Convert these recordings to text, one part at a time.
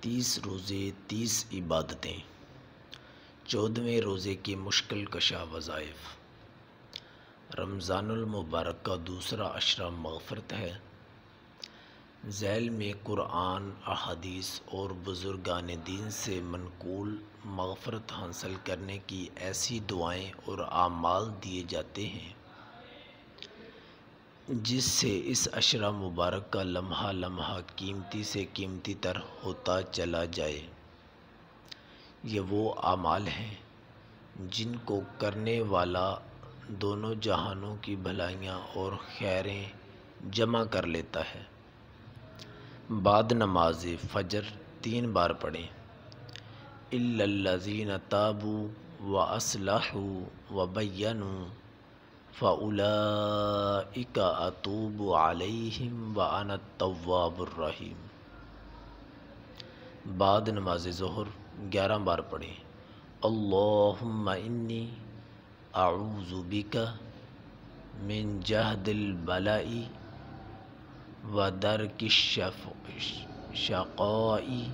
تیس روزے، تیس عبادتیں۔ چودھویں روزے کی مشکل کشا وظائف۔ رمضان المبارک کا دوسرا اشرہ مغفرت ہے۔ ذیل میں قرآن، احادیث اور بزرگان دین سے منقول مغفرت حاصل کرنے کی ایسی دعائیں اور اعمال دیے جاتے ہیں۔ جس سے اس اشرہ مبارک کا لمحہ لمحہ قیمتی سے قیمتی تر ہوتا چلا جائے۔ یہ وہ اعمال ہیں جن کو کرنے والا دونوں جہانوں کی بھلائیاں اور خیریں جمع کر لیتا ہے۔ بعد نماز فجر تین بار پڑھیں۔ الَّذِينَ تَابُوا وَأَصْلَحُوا وَبَيَّنُوا فَأُولَئِكَ أَتُوبُ عَلَيْهِمْ وَأَنَا التَّوَّابُ الرَّحِيمُ۔ بعد نماز ظہر، گیارہ بار پڑھیں۔ اللہم انی اعوذ بکا من جہد البلائی و درک الشقائی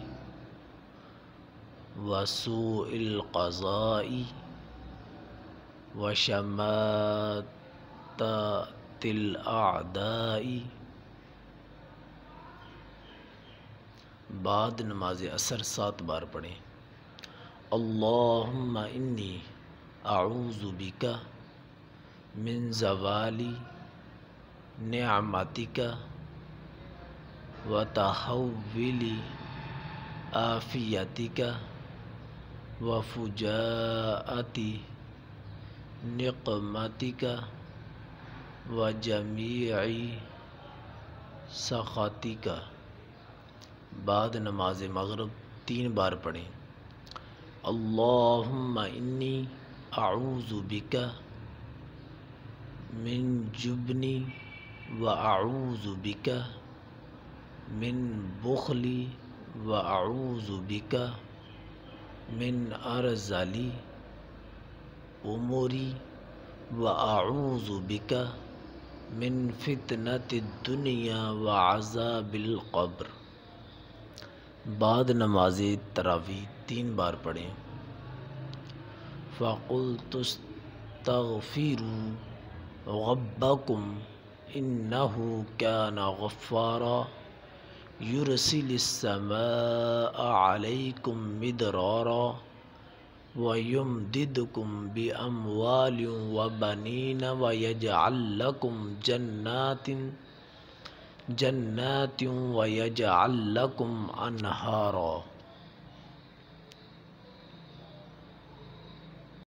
و سوء القضائی۔ و شماتت بعد نماز اثر سات بار پڑھیں۔ اللہم انی اعوذ بکا من زوالی نعمتک و تحویل آفیتک و فجاءت نقمتک و جمیع سخطک بعد نماز مغرب تین بار پڑھیں۔ اللہم انی اعوذ بکا من جبنی و اعوذ بکا من بخلی و اعوذ بکا من ارزلی۔ اموری و اعوذ بکا من فتنة الدنیا و عذاب القبر. بعد نماز تراویح تین بار پڑھیں۔ فَقُلْتُ اسْتَغْفِرُوا رَبَّكُمْ إِنَّهُ كَانَ غَفَّارًا يُرْسِلِ السَّمَاءَ عَلَيْكُمْ مِدْرَارًا وَيُمْدِدْكُمْ بِأَمْوَالٍ وَبَنِينَ وَيَجْعَلْ لَكُمْ جَنَّاتٍ جنات ويجعل لكم انہارا